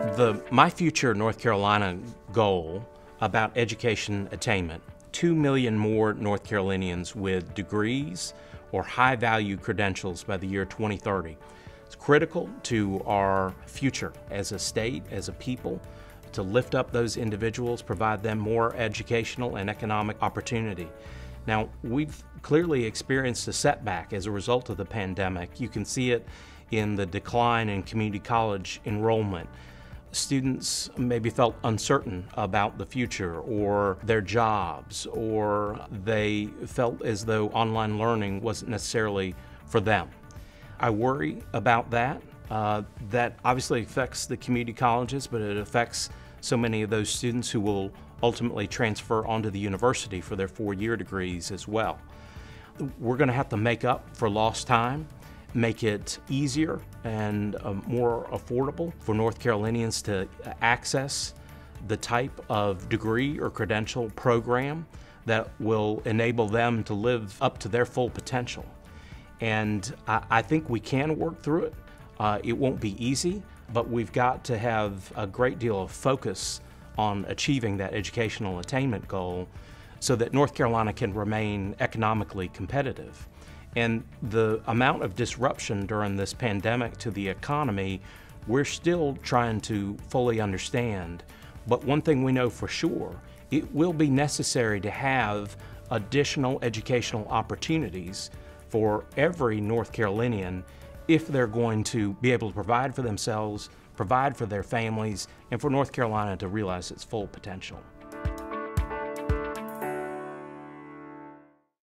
The My Future North Carolina goal about education attainment 2 million more North Carolinians with degrees or high value credentials by the year 2030. It's critical to our future as a state, as a people, to lift up those individuals, provide them more educational and economic opportunity. Now, we've clearly experienced a setback as a result of the pandemic. You can see it in the decline in community college enrollment. Students maybe felt uncertain about the future or their jobs, or they felt as though online learning wasn't necessarily for them. I worry about that. Uh, that obviously affects the community colleges, but it affects so many of those students who will ultimately transfer onto the university for their four-year degrees as well. We're going to have to make up for lost time, make it easier and uh, more affordable for North Carolinians to access the type of degree or credential program that will enable them to live up to their full potential. And I, I think we can work through it. Uh, it won't be easy, but we've got to have a great deal of focus on achieving that educational attainment goal so that North Carolina can remain economically competitive. And the amount of disruption during this pandemic to the economy, we're still trying to fully understand. But one thing we know for sure, it will be necessary to have additional educational opportunities for every North Carolinian if they're going to be able to provide for themselves, provide for their families, and for North Carolina to realize its full potential.